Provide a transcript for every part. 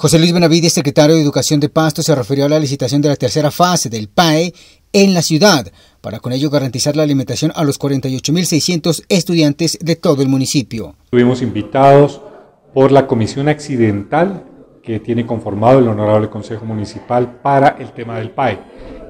José Luis Benavides, secretario de Educación de Pasto, se refirió a la licitación de la tercera fase del PAE en la ciudad, para con ello garantizar la alimentación a los 48.600 estudiantes de todo el municipio. Estuvimos invitados por la Comisión Accidental que tiene conformado el Honorable Consejo Municipal para el tema del PAE.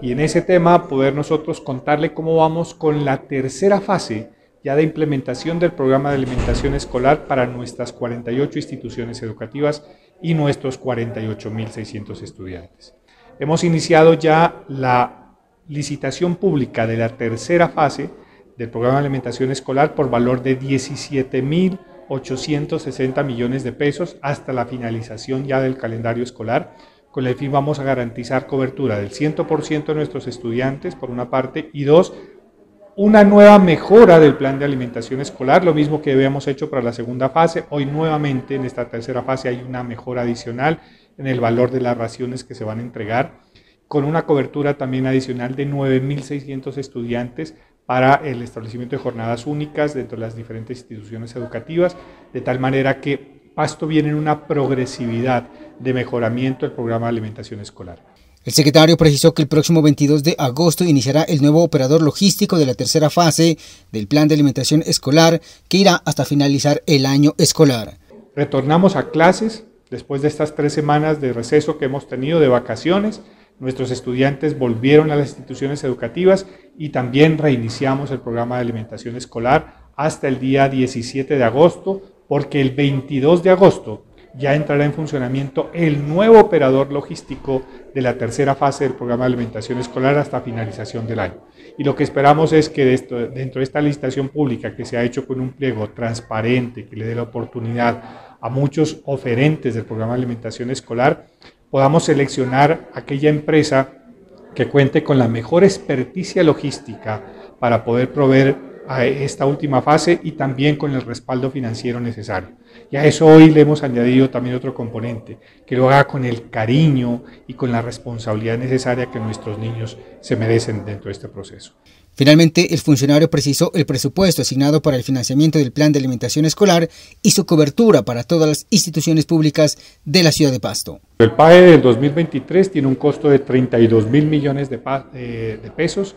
Y en ese tema poder nosotros contarle cómo vamos con la tercera fase ya de implementación del programa de alimentación escolar para nuestras 48 instituciones educativas y nuestros 48.600 estudiantes. Hemos iniciado ya la licitación pública de la tercera fase del programa de alimentación escolar por valor de 17.860 millones de pesos hasta la finalización ya del calendario escolar. Con el fin vamos a garantizar cobertura del 100% de nuestros estudiantes, por una parte, y dos, una nueva mejora del plan de alimentación escolar, lo mismo que habíamos hecho para la segunda fase. Hoy nuevamente en esta tercera fase hay una mejora adicional en el valor de las raciones que se van a entregar, con una cobertura también adicional de 9.600 estudiantes para el establecimiento de jornadas únicas dentro de las diferentes instituciones educativas, de tal manera que Pasto viene en una progresividad de mejoramiento del programa de alimentación escolar. El secretario precisó que el próximo 22 de agosto iniciará el nuevo operador logístico de la tercera fase del plan de alimentación escolar que irá hasta finalizar el año escolar. Retornamos a clases después de estas tres semanas de receso que hemos tenido de vacaciones. Nuestros estudiantes volvieron a las instituciones educativas y también reiniciamos el programa de alimentación escolar hasta el día 17 de agosto, porque el 22 de agosto ya entrará en funcionamiento el nuevo operador logístico de la tercera fase del programa de alimentación escolar hasta finalización del año. Y lo que esperamos es que dentro de esta licitación pública que se ha hecho con un pliego transparente, que le dé la oportunidad a muchos oferentes del programa de alimentación escolar, podamos seleccionar aquella empresa que cuente con la mejor experticia logística para poder proveer a esta última fase y también con el respaldo financiero necesario. Y a eso hoy le hemos añadido también otro componente, que lo haga con el cariño y con la responsabilidad necesaria que nuestros niños se merecen dentro de este proceso. Finalmente, el funcionario precisó el presupuesto asignado para el financiamiento del plan de alimentación escolar y su cobertura para todas las instituciones públicas de la ciudad de Pasto. El PAE del 2023 tiene un costo de 32 mil millones de, eh, de pesos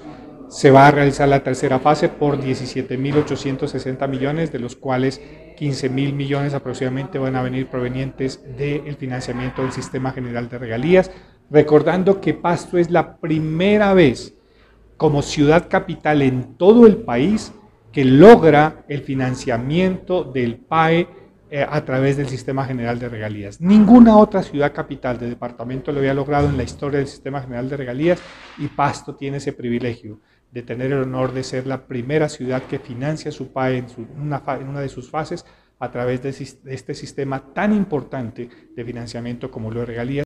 se va a realizar la tercera fase por 17.860 millones, de los cuales 15.000 millones aproximadamente van a venir provenientes del financiamiento del Sistema General de Regalías, recordando que Pasto es la primera vez como ciudad capital en todo el país que logra el financiamiento del PAE eh, a través del Sistema General de Regalías. Ninguna otra ciudad capital de departamento lo había logrado en la historia del Sistema General de Regalías y Pasto tiene ese privilegio de tener el honor de ser la primera ciudad que financia su PAE en, una, en una de sus fases a través de, este sistema tan importante de financiamiento como lo de regalías.